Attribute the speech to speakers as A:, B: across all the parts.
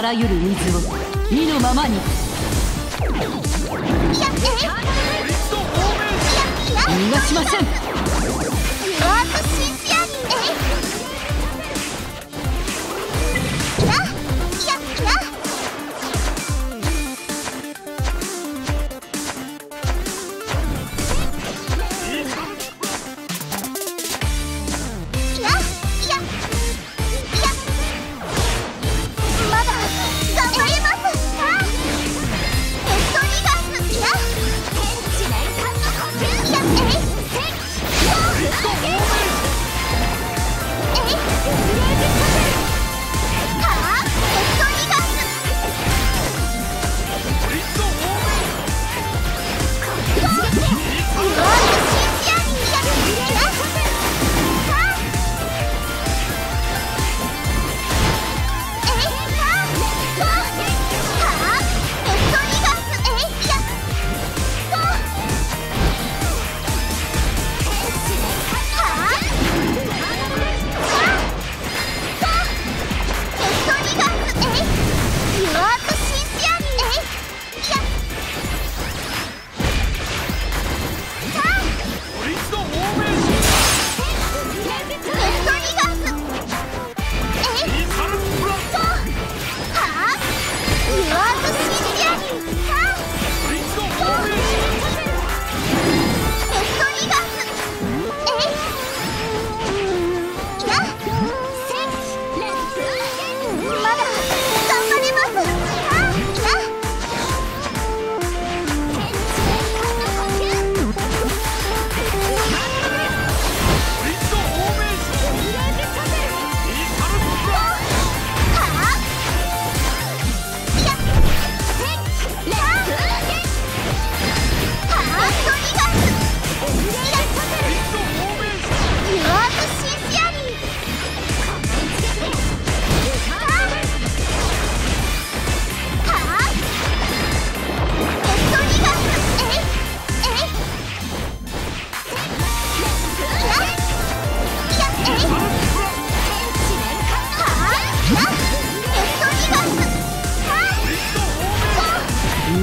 A: あらゆる水を意のままに。逃がしません逃がしません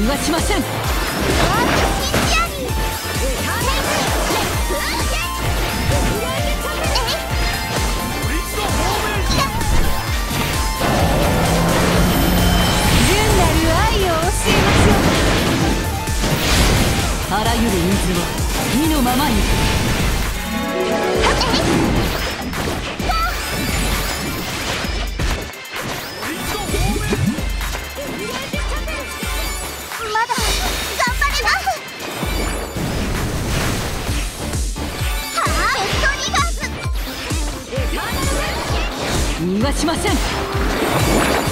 A: を教えませんあらゆる水は意のままに。逃がしません。